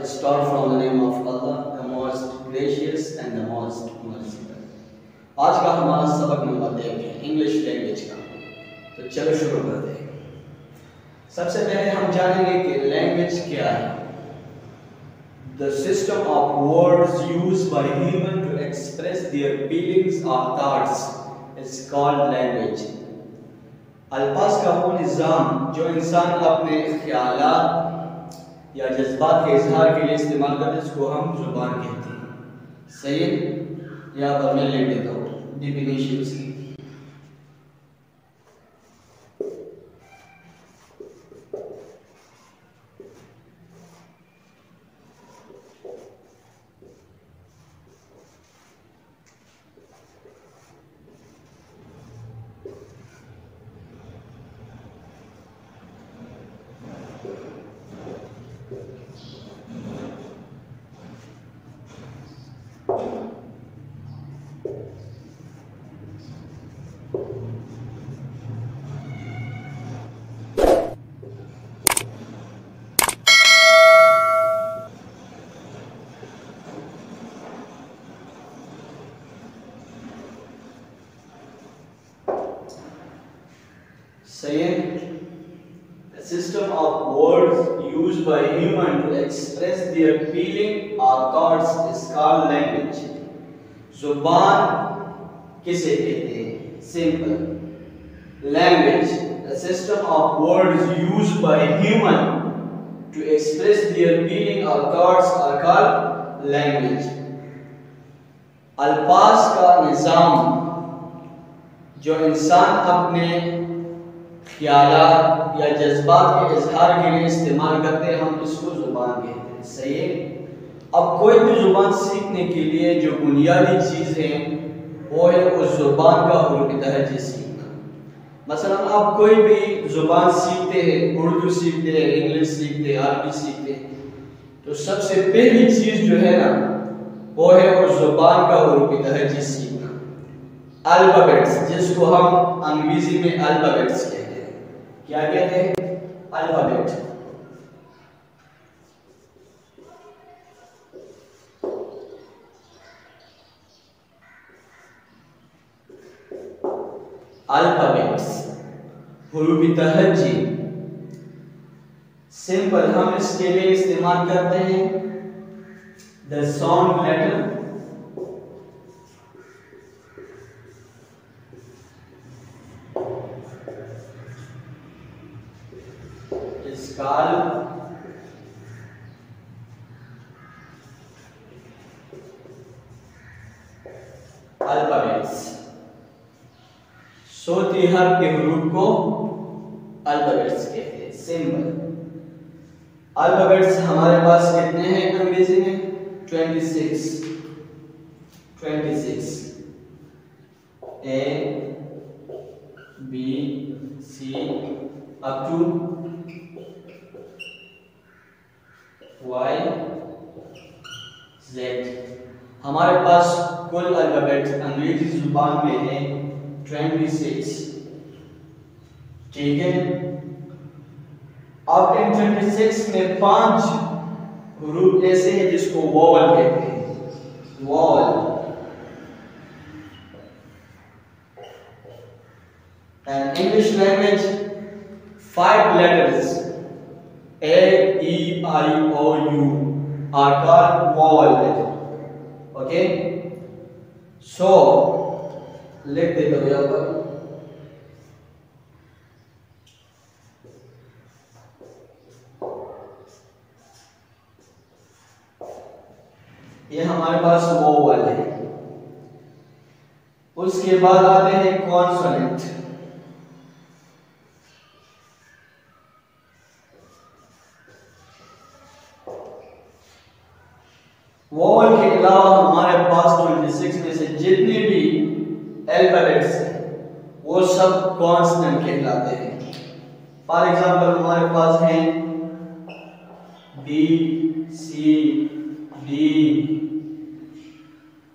I start from the name of Allah, the most gracious and the most merciful. आज का हमारा सबक number एक है इंग्लिश लैंग्वेज का तो चलो शुरू करते हैं सबसे पहले हम जानेंगे कि लैंग्वेज क्या है The system of words used by human to express their feelings or thoughts is called language. अल्फाज का वो निज़ाम जो इंसान अपने ख्यालात या जज्बात के इजहार के लिए इस्तेमाल करते इसको हम ज़ुबान कहते हैं। सही या पर मैं लिख देता हूँ। डिफिनेशन इसकी Second, a system of words used by human to express their feeling or thoughts is called language. ज़ुबान किसे कहते हैं simple language a system of words used by human to express their feeling or thoughts are called language. अल्फाज का निज़ाम जो इंसान अपने ख्याल या जज्बात के इजहार के लिए इस्तेमाल करते हैं हम इसको ज़ुबान कहते हैं सही है अब कोई भी ज़ुबान सीखने के लिए जो बुनियादी चीज़ है है उस ज़ुबान का उर्द दर्जे सीखना मसलन, आप कोई भी ज़ुबान सीखते हैं, उर्दू सीखते हैं, इंग्लिश सीखते हैं, अरबी सीखते हैं तो सबसे पहली चीज़ जो है ना, वो है उस ज़ुबान का उर्द दर्जे सीखना। अल्फ़ाबेट्स, जिसको हम अंग्रेज़ी में अल्फ़ाबेट्स कहते हैं। क्या कहते हैं? अल्फ़ाबेट। अल्फाबेट्स हरूफ तहजी सिंपल, हम इसके लिए इस्तेमाल करते हैं the sound letter is alphabets सोती हर के हरूफ को अल्फाबेट्स कहते हैं, सिंबल। अल्फाबेट्स हमारे पास कितने हैं अंग्रेज़ी में? 26 26 A, B, C up to Y, Z. हमारे पास कुल अल्फ़ाबेट अंग्रेज़ी ज़ुबान में है। 26 ठीक है? अब इन 26 में पाँच रूप ऐसे हैं जिसको वॉवल कहते हैं। Vowel and English language five letters E, I, O, U are called vowel letter. Okay? So, लिख देते हो यहाँ पर ये हमारे पास वोवल है। उसके बाद आते हैं कॉन्सोनेंट वोवल के अलावा हमारे पास 26 में से जितने भी अल्फाबेट्स वो सब कॉन्सोनेंट कहलाते हैं। फॉर एग्जांपल हमारे पास हैं B C D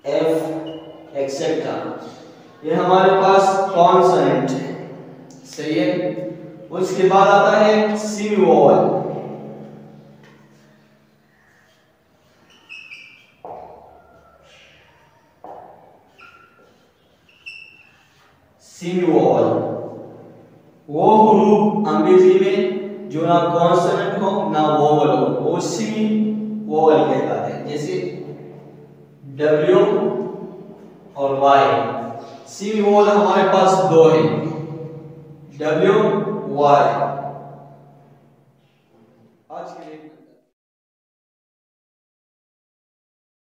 F etcetera ये हमारे पास कॉन्सोनेंट है। सही है? उसके बाद आता है सी वॉवल सीमी वोवल वो हरूफ अंग्रेज़ी में जो ना कॉन्सोनेंट हो, ना वोवल हो, वो सी वोवल कहलाते हैं। जैसे डब्ल्यू और वाई सी वोवल हमारे पास दो है। W Y